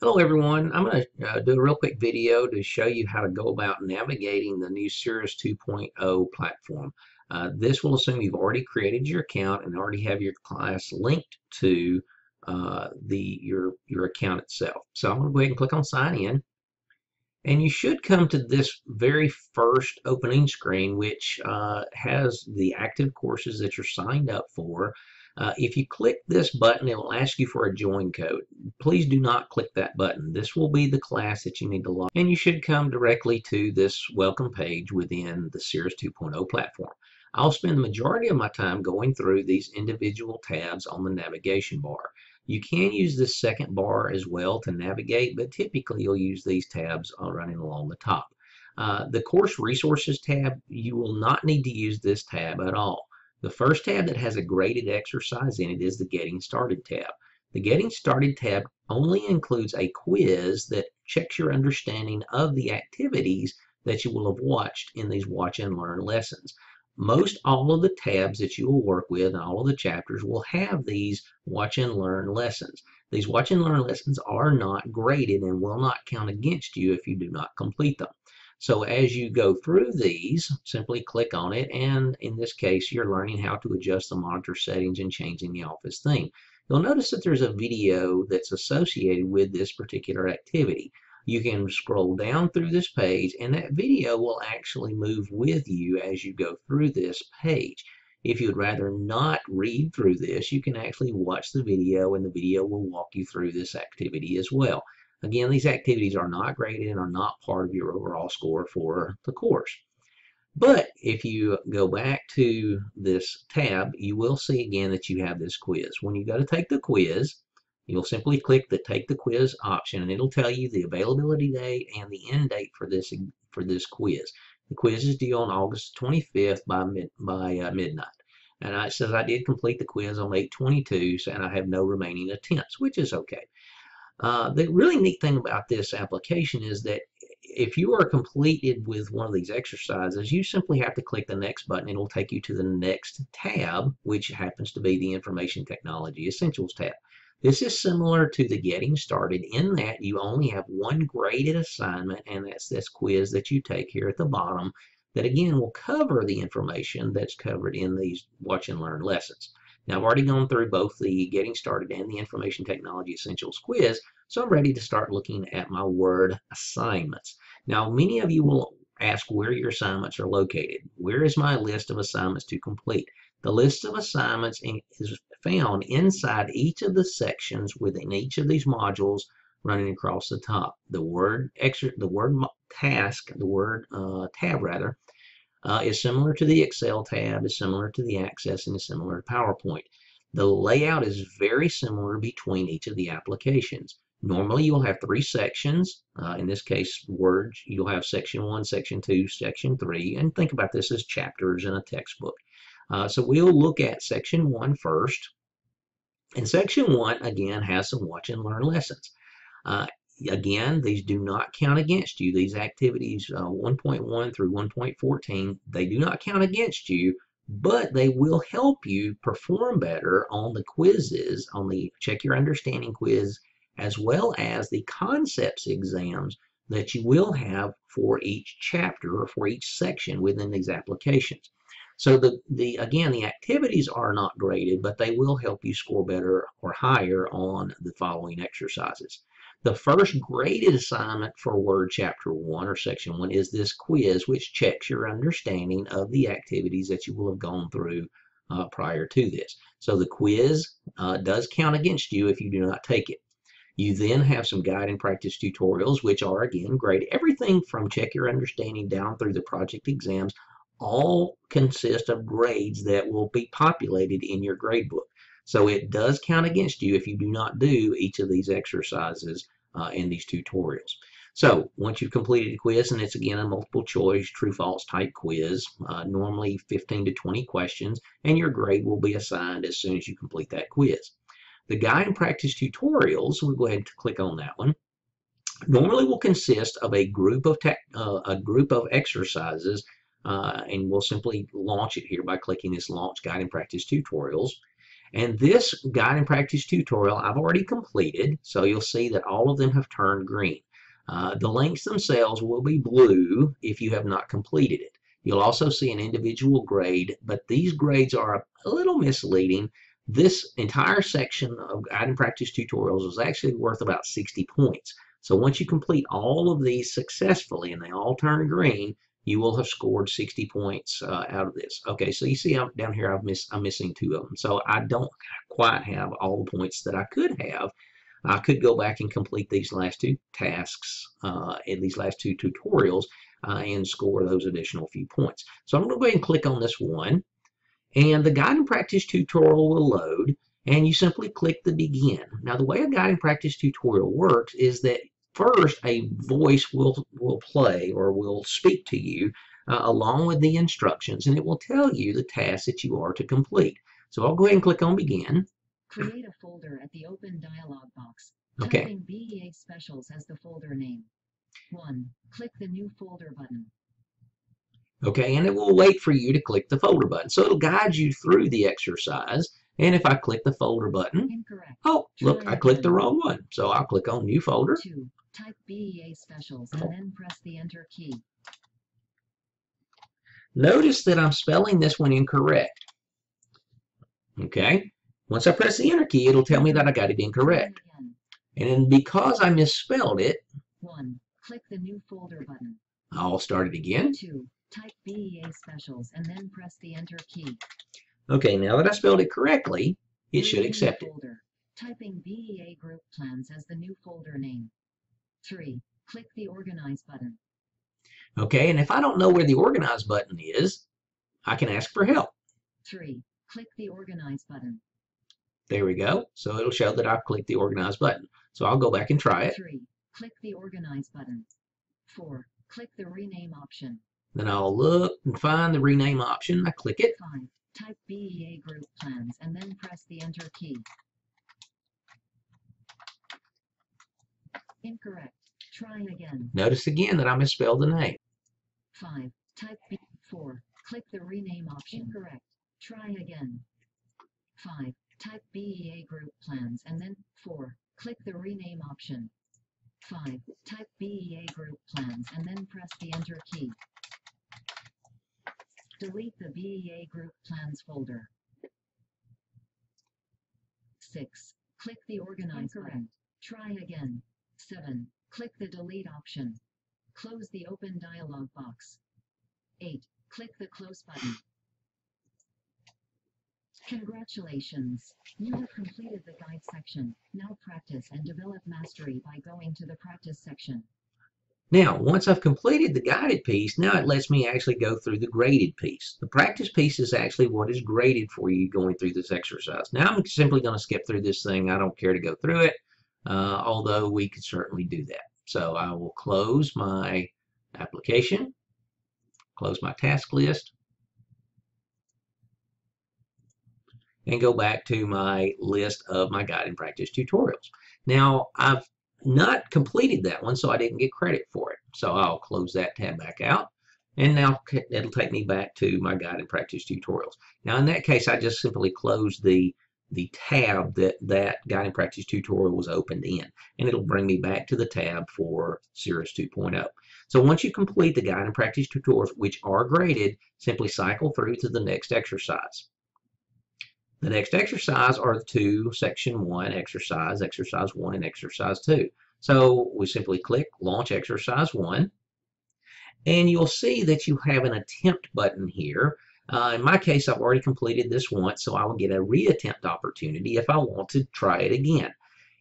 Hello everyone, I'm going to uh, do a real quick video to show you how to go about navigating the new Cirrus 2.0 platform. Uh, this will assume you've already created your account and already have your class linked to uh, the your, your account itself. So I'm going to go ahead and click on sign in and you should come to this very first opening screen which uh, has the active courses that you're signed up for uh, if you click this button, it will ask you for a join code. Please do not click that button. This will be the class that you need to log and you should come directly to this welcome page within the Cirrus 2.0 platform. I'll spend the majority of my time going through these individual tabs on the navigation bar. You can use this second bar as well to navigate, but typically you'll use these tabs running along the top. Uh, the course resources tab, you will not need to use this tab at all. The first tab that has a graded exercise in it is the Getting Started tab. The Getting Started tab only includes a quiz that checks your understanding of the activities that you will have watched in these watch and learn lessons. Most all of the tabs that you will work with and all of the chapters will have these watch and learn lessons. These watch and learn lessons are not graded and will not count against you if you do not complete them. So as you go through these, simply click on it, and in this case, you're learning how to adjust the monitor settings and changing the office theme. You'll notice that there's a video that's associated with this particular activity. You can scroll down through this page, and that video will actually move with you as you go through this page. If you'd rather not read through this, you can actually watch the video, and the video will walk you through this activity as well. Again, these activities are not graded and are not part of your overall score for the course. But if you go back to this tab, you will see again that you have this quiz. When you go to take the quiz, you'll simply click the take the quiz option and it'll tell you the availability date and the end date for this for this quiz. The quiz is due on August 25th by mid, by uh, midnight. And it says I did complete the quiz on 822 and I have no remaining attempts, which is okay. Uh, the really neat thing about this application is that if you are completed with one of these exercises, you simply have to click the next button. It'll take you to the next tab, which happens to be the Information Technology Essentials tab. This is similar to the Getting Started in that you only have one graded assignment, and that's this quiz that you take here at the bottom that again will cover the information that's covered in these watch and learn lessons. Now I've already gone through both the Getting Started and the Information Technology Essentials quiz, so I'm ready to start looking at my Word assignments. Now many of you will ask where your assignments are located. Where is my list of assignments to complete? The list of assignments is found inside each of the sections within each of these modules running across the top. The word the word task, the word uh, tab rather, uh, is similar to the Excel tab, is similar to the Access, and is similar to PowerPoint. The layout is very similar between each of the applications. Normally you'll have three sections. Uh, in this case, Word, you'll have section one, section two, section three, and think about this as chapters in a textbook. Uh, so we'll look at section one first. And section one, again, has some watch and learn lessons. Uh, again, these do not count against you. These activities uh, 1.1 through 1.14, they do not count against you, but they will help you perform better on the quizzes, on the Check Your Understanding quiz, as well as the concepts exams that you will have for each chapter or for each section within these applications. So the, the again, the activities are not graded, but they will help you score better or higher on the following exercises. The first graded assignment for Word Chapter 1 or Section 1 is this quiz, which checks your understanding of the activities that you will have gone through uh, prior to this. So the quiz uh, does count against you if you do not take it. You then have some guide and practice tutorials, which are again graded. Everything from check your understanding down through the project exams all consist of grades that will be populated in your gradebook. So it does count against you if you do not do each of these exercises uh, in these tutorials. So once you've completed the quiz, and it's again a multiple choice, true false type quiz, uh, normally 15 to 20 questions, and your grade will be assigned as soon as you complete that quiz. The guide and practice tutorials, we'll go ahead and click on that one, normally will consist of a group of uh, a group of exercises, uh, and we'll simply launch it here by clicking this Launch Guide and Practice Tutorials. And this guide and practice tutorial I've already completed, so you'll see that all of them have turned green. Uh, the links themselves will be blue if you have not completed it. You'll also see an individual grade, but these grades are a little misleading. This entire section of guide and practice tutorials is actually worth about 60 points. So once you complete all of these successfully and they all turn green, you will have scored 60 points uh, out of this. Okay, so you see I'm down here, I've miss, I'm missing two of them. So I don't quite have all the points that I could have. I could go back and complete these last two tasks uh, in these last two tutorials uh, and score those additional few points. So I'm going to go ahead and click on this one. And the guide and practice tutorial will load and you simply click the begin. Now the way a guide and practice tutorial works is that first a voice will, will play or will speak to you uh, along with the instructions and it will tell you the task that you are to complete. So I'll go ahead and click on begin. Create a folder at the open dialog box. Okay. Typing BEA Specials as the folder name. 1. Click the new folder button. Okay, and it will wait for you to click the folder button. So it'll guide you through the exercise. And if I click the folder button, Incorrect. oh, look, Try I clicked the wrong one. So I'll click on new folder. 2. Type BEA Specials and oh. then press the enter key. Notice that I'm spelling this one incorrect. Okay, once I press the enter key, it'll tell me that I got it incorrect. And then because I misspelled it, 1. Click the new folder button. I'll start it again. 2. Type BEA Specials and then press the enter key. Okay, now that I spelled it correctly, it should accept it. Typing BEA Group Plans as the new folder name. 3. Click the Organize button. Okay, and if I don't know where the organize button is, I can ask for help. 3. Click the Organize button. There we go. So it'll show that I've clicked the organize button. So I'll go back and try it. 3. Click the Organize button. 4. Click the Rename option. Then I'll look and find the rename option. I click it. 5. Type BEA Group Plans and then press the Enter key. Incorrect. Try again. Notice again that I misspelled the name. 5. Type B. 4. Click the Rename option. Incorrect. Try again. 5. Type BEA Group Plans and then 4. Click the Rename option. 5. Type BEA Group Plans and then press the Enter key. Delete the BEA Group Plans folder. 6. Click the Organize button. Try again. 7. Click the Delete option. Close the open dialog box. 8. Click the Close button. Congratulations! You have completed the guide section. Now practice and develop mastery by going to the practice section. Now, once I've completed the guided piece, now it lets me actually go through the graded piece. The practice piece is actually what is graded for you going through this exercise. Now I'm simply going to skip through this thing. I don't care to go through it, uh, although we could certainly do that. So I will close my application, close my task list, and go back to my list of my guide and practice tutorials. Now, I've not completed that one, so I didn't get credit for it. So I'll close that tab back out. And now it'll take me back to my guide and practice tutorials. Now, in that case, I just simply close the the tab that that guide and practice tutorial was opened in, and it'll bring me back to the tab for Cirrus 2.0. So once you complete the guide and practice tutorials, which are graded, simply cycle through to the next exercise. The next exercise are the two section one exercise, exercise one and exercise two. So we simply click launch exercise one and you'll see that you have an attempt button here. Uh, in my case, I've already completed this once, so I will get a reattempt opportunity if I want to try it again.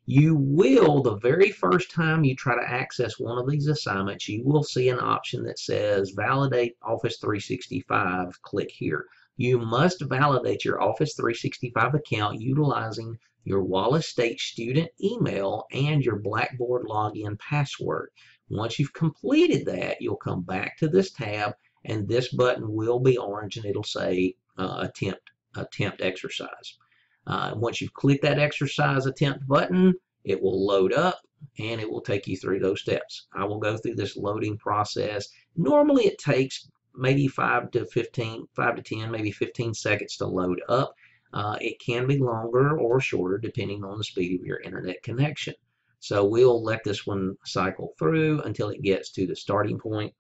You will, the very first time you try to access one of these assignments, you will see an option that says validate Office 365, click here. You must validate your Office 365 account utilizing your Wallace State student email and your Blackboard login password. Once you've completed that, you'll come back to this tab and this button will be orange and it'll say uh, attempt attempt exercise. Uh, once you've clicked that exercise attempt button, it will load up and it will take you through those steps. I will go through this loading process. Normally it takes maybe 5 to 15, 5 to 10, maybe 15 seconds to load up. Uh, it can be longer or shorter depending on the speed of your internet connection. So we'll let this one cycle through until it gets to the starting point,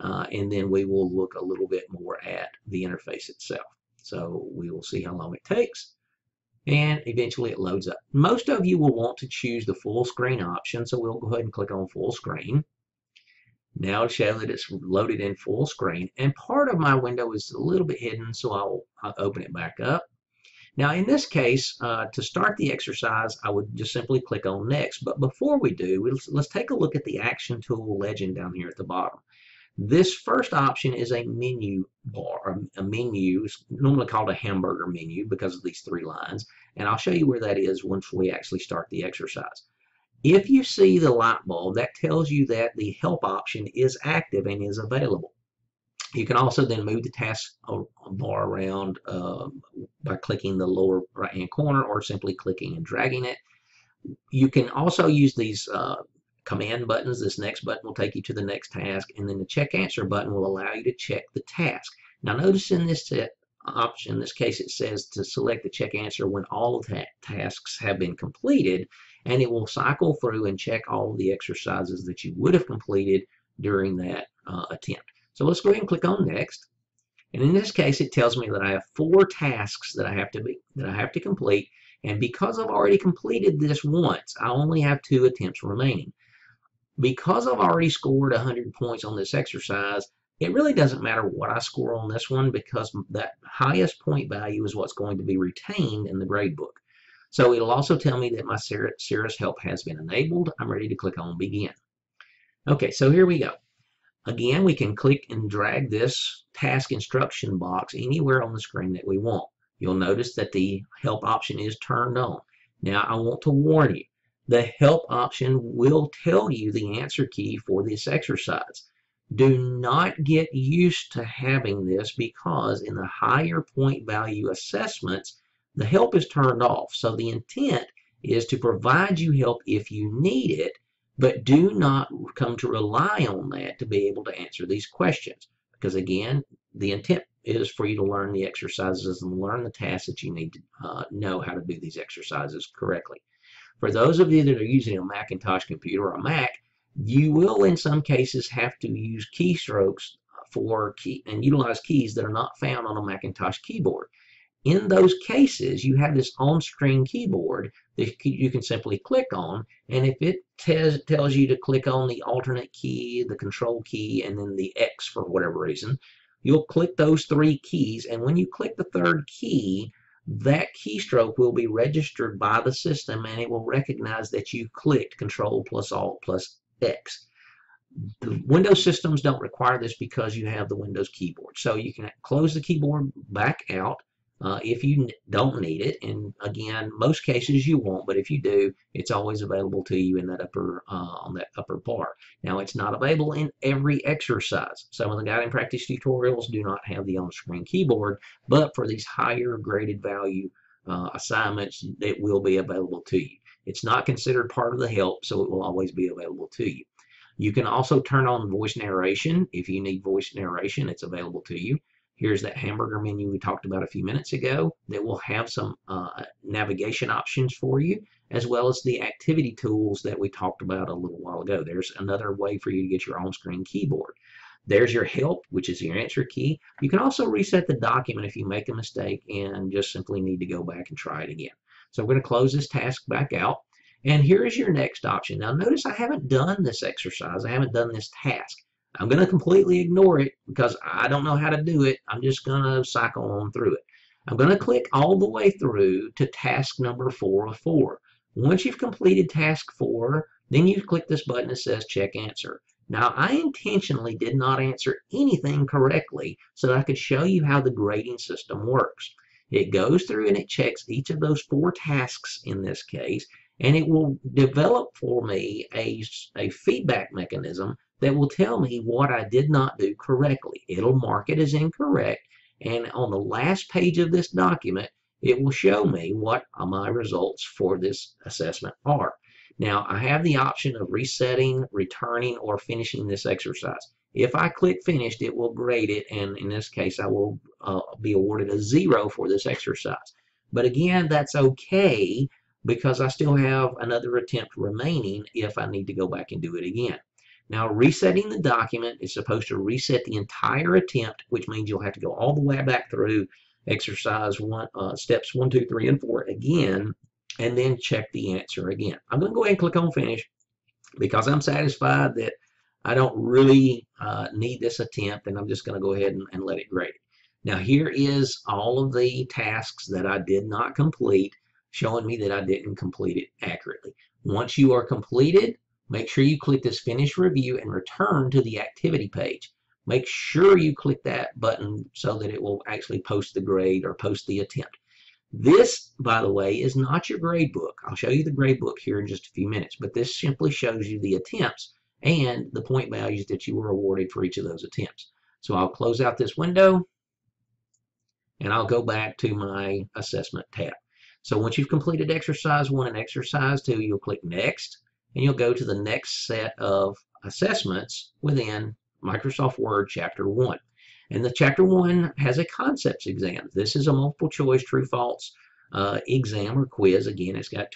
uh, and then we will look a little bit more at the interface itself. So we will see how long it takes and eventually it loads up. Most of you will want to choose the full screen option, so we'll go ahead and click on full screen. Now show that it's loaded in full screen, and part of my window is a little bit hidden, so I'll, I'll open it back up. Now in this case, uh, to start the exercise, I would just simply click on next. But before we do, let's, let's take a look at the action tool legend down here at the bottom. This first option is a menu bar, a menu, it's normally called a hamburger menu because of these three lines. And I'll show you where that is once we actually start the exercise. If you see the light bulb, that tells you that the help option is active and is available. You can also then move the task bar around uh, by clicking the lower right hand corner or simply clicking and dragging it. You can also use these uh, command buttons. This next button will take you to the next task, and then the check answer button will allow you to check the task. Now notice in this option, in this case it says to select the check answer when all of the tasks have been completed, and it will cycle through and check all of the exercises that you would have completed during that uh, attempt. So let's go ahead and click on next. And in this case, it tells me that I have four tasks that I have to be that I have to complete. And because I've already completed this once, I only have two attempts remaining because I've already scored 100 points on this exercise, it really doesn't matter what I score on this one because that highest point value is what's going to be retained in the grade book. So it'll also tell me that my Cirrus help has been enabled. I'm ready to click on begin. Okay, so here we go. Again, we can click and drag this task instruction box anywhere on the screen that we want. You'll notice that the help option is turned on. Now, I want to warn you, the help option will tell you the answer key for this exercise. Do not get used to having this because in the higher point value assessments, the help is turned off. So the intent is to provide you help if you need it, but do not come to rely on that to be able to answer these questions. Because again, the intent is for you to learn the exercises and learn the tasks that you need to uh, know how to do these exercises correctly. For those of you that are using a Macintosh computer or a Mac, you will in some cases have to use keystrokes for key and utilize keys that are not found on a Macintosh keyboard. In those cases, you have this on-screen keyboard that you can simply click on, and if it tells you to click on the alternate key, the control key, and then the X for whatever reason, you'll click those three keys, and when you click the third key, that keystroke will be registered by the system and it will recognize that you clicked Control plus Alt plus X. The Windows systems don't require this because you have the Windows keyboard. So you can close the keyboard back out uh, if you don't need it. And again, most cases you won't, but if you do, it's always available to you in that upper uh, on that upper bar. Now, it's not available in every exercise. Some of the guide and practice tutorials do not have the on-screen keyboard, but for these higher graded value uh, assignments, it will be available to you. It's not considered part of the help, so it will always be available to you. You can also turn on voice narration. If you need voice narration, it's available to you. Here's that hamburger menu we talked about a few minutes ago that will have some uh, navigation options for you, as well as the activity tools that we talked about a little while ago. There's another way for you to get your on-screen keyboard. There's your help, which is your answer key. You can also reset the document if you make a mistake and just simply need to go back and try it again. So I'm going to close this task back out. And here is your next option. Now notice I haven't done this exercise. I haven't done this task. I'm going to completely ignore it because I don't know how to do it. I'm just going to cycle on through it. I'm going to click all the way through to task number four of four. Once you've completed task four, then you click this button that says check answer. Now, I intentionally did not answer anything correctly so that I could show you how the grading system works. It goes through and it checks each of those four tasks in this case, and it will develop for me a, a feedback mechanism that will tell me what I did not do correctly. It'll mark it as incorrect, and on the last page of this document, it will show me what my results for this assessment are. Now, I have the option of resetting, returning, or finishing this exercise. If I click finished, it will grade it, and in this case, I will uh, be awarded a zero for this exercise. But again, that's okay because I still have another attempt remaining if I need to go back and do it again. Now, resetting the document is supposed to reset the entire attempt, which means you'll have to go all the way back through exercise one, uh, steps one, two, three, and four again, and then check the answer again. I'm going to go ahead and click on finish because I'm satisfied that I don't really uh, need this attempt, and I'm just going to go ahead and, and let it grade. Now, here is all of the tasks that I did not complete, showing me that I didn't complete it accurately. Once you are completed, make sure you click this Finish Review and return to the activity page. Make sure you click that button so that it will actually post the grade or post the attempt. This, by the way, is not your grade book. I'll show you the grade book here in just a few minutes, but this simply shows you the attempts and the point values that you were awarded for each of those attempts. So I'll close out this window and I'll go back to my assessment tab. So once you've completed exercise one and exercise two, you'll click next and you'll go to the next set of assessments within Microsoft Word Chapter 1. And the Chapter 1 has a concepts exam. This is a multiple choice true false uh, exam or quiz. Again, it's got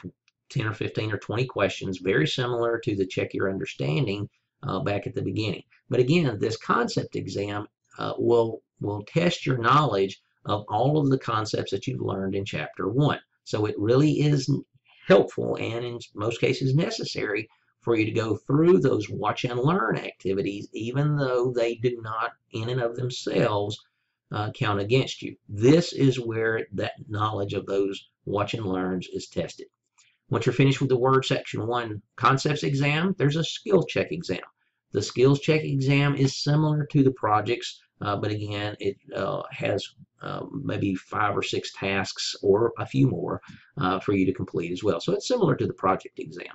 10 or 15 or 20 questions, very similar to the check your understanding uh, back at the beginning. But again, this concept exam uh, will, will test your knowledge of all of the concepts that you've learned in Chapter 1. So it really is helpful and in most cases necessary for you to go through those watch and learn activities, even though they do not in and of themselves uh, count against you. This is where that knowledge of those watch and learns is tested. Once you're finished with the Word Section 1 Concepts exam, there's a Skill Check exam. The Skills Check exam is similar to the projects, uh, but again, it uh, has uh, maybe five or six tasks or a few more uh, for you to complete as well. So it's similar to the project exam.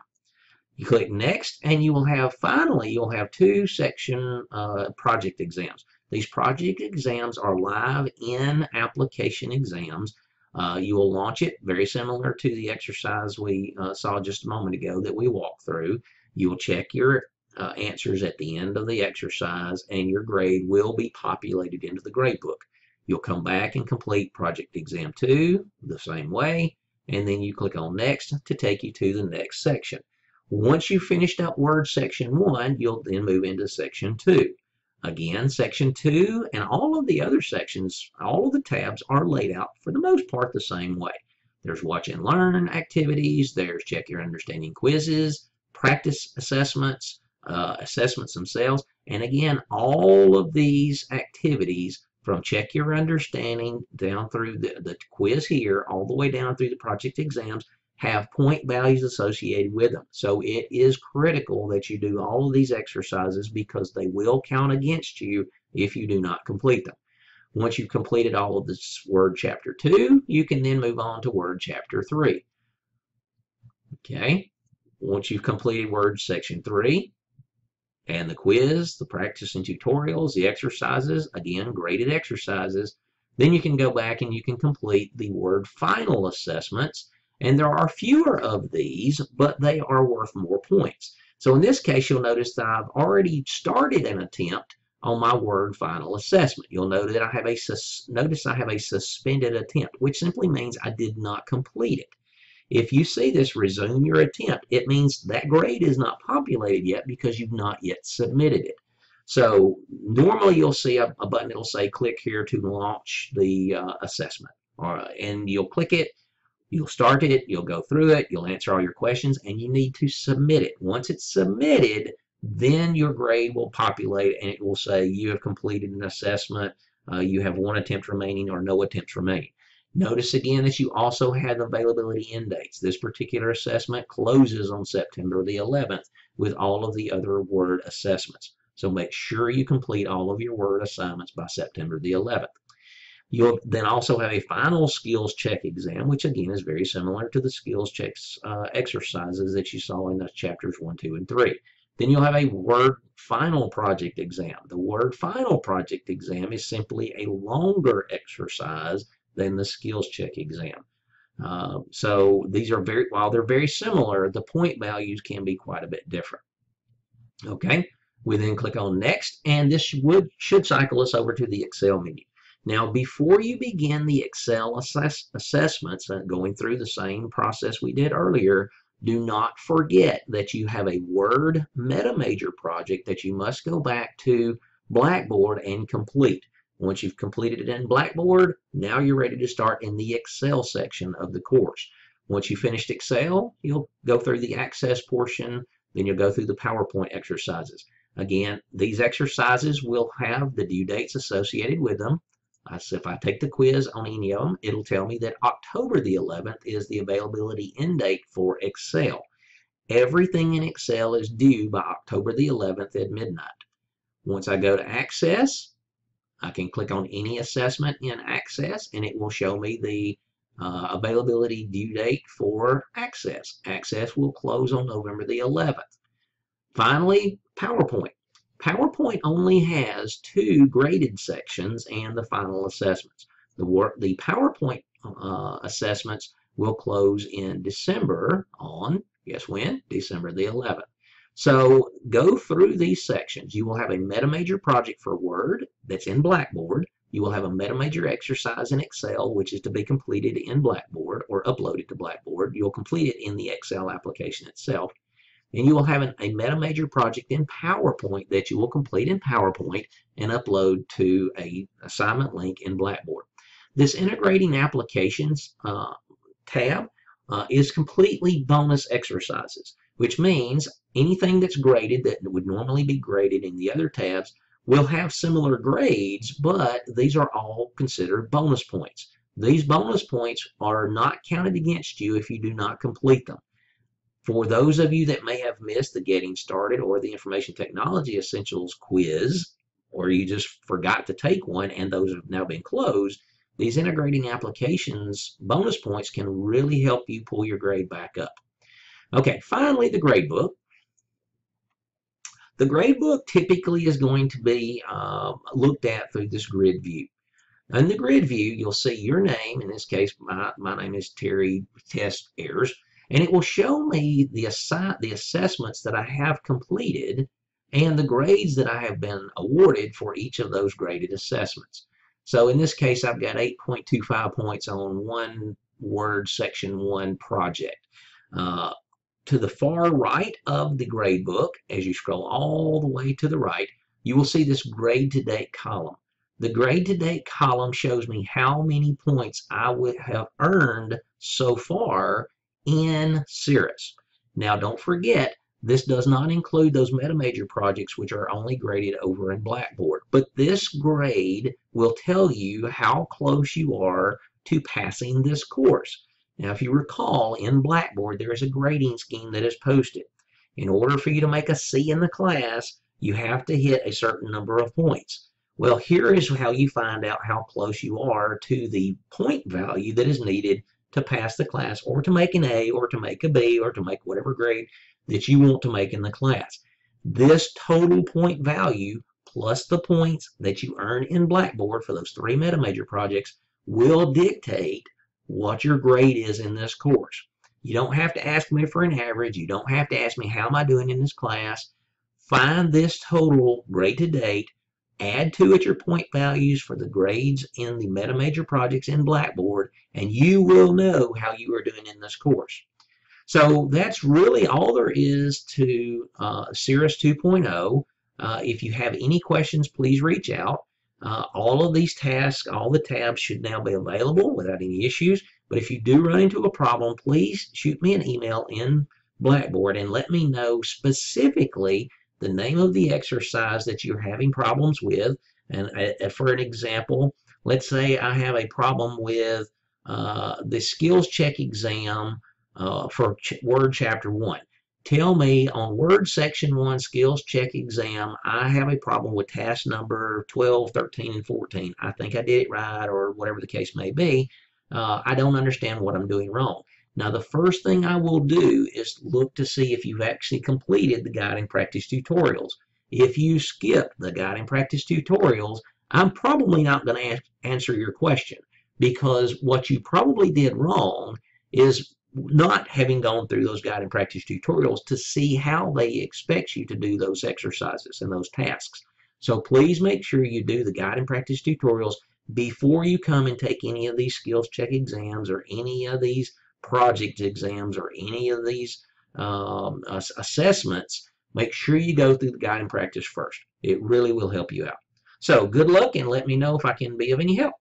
You click next and you will have, finally, you'll have two section uh, project exams. These project exams are live in application exams. Uh, you will launch it very similar to the exercise we uh, saw just a moment ago that we walked through. You will check your uh, answers at the end of the exercise and your grade will be populated into the gradebook. You'll come back and complete project exam two the same way and then you click on next to take you to the next section. Once you've finished up Word section one, you'll then move into section two. Again, section two and all of the other sections, all of the tabs are laid out for the most part the same way. There's watch and learn activities, there's check your understanding quizzes, practice assessments, uh, assessments themselves, and again, all of these activities from check your understanding down through the, the quiz here, all the way down through the project exams, have point values associated with them. So it is critical that you do all of these exercises because they will count against you if you do not complete them. Once you've completed all of this Word Chapter 2, you can then move on to Word Chapter 3. Okay, once you've completed Word Section 3, and the quiz, the practice and tutorials, the exercises, again, graded exercises, then you can go back and you can complete the Word Final assessments and there are fewer of these, but they are worth more points. So in this case, you'll notice that I've already started an attempt on my word final assessment. You'll note that I have a notice I have a suspended attempt, which simply means I did not complete it. If you see this resume your attempt, it means that grade is not populated yet because you've not yet submitted it. So normally you'll see a, a button that'll say click here to launch the uh, assessment. and you'll click it You'll start it, you'll go through it, you'll answer all your questions, and you need to submit it. Once it's submitted, then your grade will populate and it will say you have completed an assessment, uh, you have one attempt remaining or no attempts remaining. Notice again that you also have availability end dates. This particular assessment closes on September the 11th with all of the other Word assessments. So make sure you complete all of your Word assignments by September the 11th. You'll then also have a final skills check exam, which again is very similar to the skills checks uh, exercises that you saw in the chapters 1, 2, and 3. Then you'll have a Word Final Project exam. The Word Final Project exam is simply a longer exercise than the skills check exam. Uh, so these are very, while they're very similar, the point values can be quite a bit different. Okay, we then click on Next, and this would should cycle us over to the Excel menu. Now, before you begin the Excel assess assessments, uh, going through the same process we did earlier, do not forget that you have a Word meta major project that you must go back to Blackboard and complete. Once you've completed it in Blackboard, now you're ready to start in the Excel section of the course. Once you finished Excel, you'll go through the Access portion, then you'll go through the PowerPoint exercises. Again, these exercises will have the due dates associated with them. So if I take the quiz on any of them, it'll tell me that October the 11th is the availability end date for Excel. Everything in Excel is due by October the 11th at midnight. Once I go to Access, I can click on any assessment in Access and it will show me the uh, availability due date for Access. Access will close on November the 11th. Finally, PowerPoint. PowerPoint only has two graded sections and the final assessments. The work, the PowerPoint uh, assessments will close in December on, guess when? December the 11th. So go through these sections. You will have a MetaMajor project for Word that's in Blackboard. You will have a MetaMajor exercise in Excel, which is to be completed in Blackboard or uploaded to Blackboard. You'll complete it in the Excel application itself. And you will have an, a MetaMajor project in PowerPoint that you will complete in PowerPoint and upload to a assignment link in Blackboard. This integrating applications uh, tab uh, is completely bonus exercises, which means anything that's graded that would normally be graded in the other tabs will have similar grades, but these are all considered bonus points. These bonus points are not counted against you if you do not complete them. For those of you that may have missed the Getting Started or the Information Technology Essentials quiz, or you just forgot to take one and those have now been closed, these integrating applications bonus points can really help you pull your grade back up. Okay, finally, the grade book. The grade book typically is going to be uh, looked at through this grid view. In the grid view, you'll see your name. In this case, my, my name is Terry Test Ayers and it will show me the, assi the assessments that I have completed and the grades that I have been awarded for each of those graded assessments. So in this case, I've got 8.25 points on one Word Section 1 project. Uh, to the far right of the grade book, as you scroll all the way to the right, you will see this grade to date column. The grade to date column shows me how many points I would have earned so far in Cirrus. Now, don't forget, this does not include those meta-major projects which are only graded over in Blackboard. But this grade will tell you how close you are to passing this course. Now, if you recall, in Blackboard, there is a grading scheme that is posted. In order for you to make a C in the class, you have to hit a certain number of points. Well, here is how you find out how close you are to the point value that is needed to pass the class or to make an A or to make a B or to make whatever grade that you want to make in the class. This total point value plus the points that you earn in Blackboard for those three meta major projects will dictate what your grade is in this course. You don't have to ask me for an average. You don't have to ask me how am I doing in this class. Find this total grade to date add to it your point values for the grades in the meta major projects in Blackboard, and you will know how you are doing in this course. So that's really all there is to uh, Cirrus 2.0. Uh, if you have any questions, please reach out. Uh, all of these tasks, all the tabs should now be available without any issues. But if you do run into a problem, please shoot me an email in Blackboard and let me know specifically the name of the exercise that you're having problems with. And uh, for an example, let's say I have a problem with uh, the skills check exam uh, for ch Word Chapter 1. Tell me on Word Section 1 skills check exam, I have a problem with task number 12, 13, and 14. I think I did it right or whatever the case may be. Uh, I don't understand what I'm doing wrong. Now, the first thing I will do is look to see if you've actually completed the guide and practice tutorials. If you skip the guide and practice tutorials, I'm probably not going to answer your question because what you probably did wrong is not having gone through those guide and practice tutorials to see how they expect you to do those exercises and those tasks. So please make sure you do the guide and practice tutorials before you come and take any of these skills check exams or any of these project exams or any of these um, assessments, make sure you go through the guide and practice first. It really will help you out. So good luck and let me know if I can be of any help.